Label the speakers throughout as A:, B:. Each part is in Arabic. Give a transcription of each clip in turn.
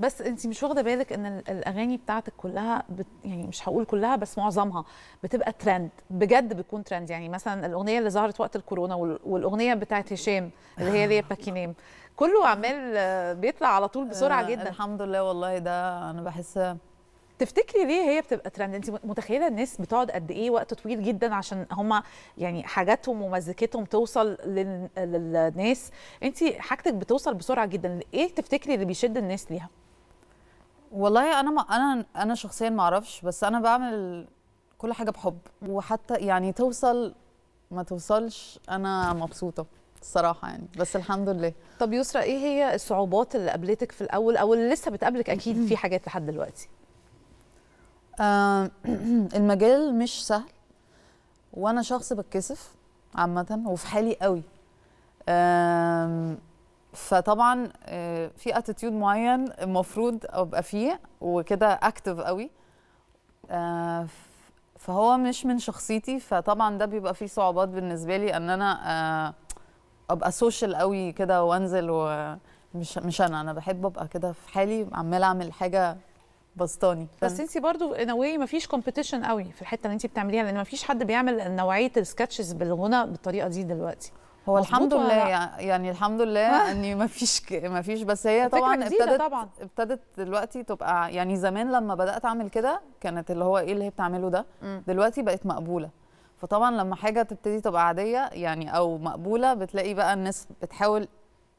A: بس انت مش واخده بالك ان ال- الاغاني بتاعتك كلها بت يعني مش هقول كلها بس معظمها بتبقى ترند بجد بتكون ترند يعني مثلا الأغنية اللي ظهرت وقت الكورونا وال- والأغنية بتاعت هشام اللي هي ليه باكينام كله عمال بيطلع على طول بسرعة
B: آه،
A: جدا.
B: الحمد لله والله ده أنا بحس
A: تفتكري ليه هي بتبقى ترند انت متخيلة الناس بتقعد قد إيه وقت طويل جدا عشان هم يعني حاجاتهم ومزيكتهم توصل لل- للناس؟ انت حاجتك بتوصل بسرعة جدا. إيه تفتكري اللي بيشد الناس ليها؟
B: والله أنا ما أنا أنا شخصيا ما أعرفش بس أنا بعمل كل حاجة بحب. وحتى يعني توصل ما توصلش أنا مبسوطة الصراحة يعني بس الحمد لله.
A: طب يسرا إيه هي الصعوبات اللي قابلتك في الأول أو اللي لسه بتقابلك أكيد في حاجات لحد دلوقتي؟
B: آه، المجال مش سهل وأنا شخص بتكسف عامة وفي حالي قوي. آم، فطبعا آه، في attitude معين المفروض أبقى فيه وكده active قوي. آه، فهو مش من شخصيتي فطبعا ده بيبقى فيه صعوبات بالنسبة لي إن أنا آه، أبقى social قوي كده وأنزل ومش مش أنا أنا بحب أبقى كده في حالي عماله أعمل حاجة بسطاني.
A: بس انت برضو in a way مفيش competition قوي في الحتة اللي انت بتعمليها لأن مفيش حد بيعمل نوعية ال sketches بالغنى بالطريقة دي دلوقتي.
B: هو الحمد لله
A: لأ؟
B: يع- يعني الحمد لله إني ما فيش ما فيش بس هي طبعا ابتدت
A: طبعاً.
B: ابتدت دلوقتي تبقى يعني زمان لما بدأت أعمل كده كانت اللي هو إيه اللي هي بتعمله ده
A: مم.
B: دلوقتي بقت مقبولة فطبعا لما حاجة تبتدي تبقى عادية يعني أو مقبولة بتلاقي بقى الناس بتحاول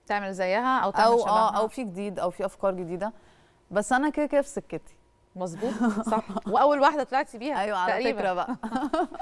A: تعمل زيها أو تعمل
B: أو
A: شبهها
B: آه أو في جديد أو في أفكار جديدة بس أنا كده كده في سكتي
A: مظبوط صح وأول واحدة طلعتي بيها
B: أيوه على
A: تقريباً.
B: فكرة بقى